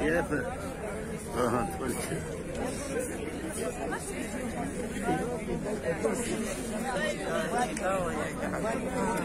Yes. Uh-huh, thank you. Where are you going?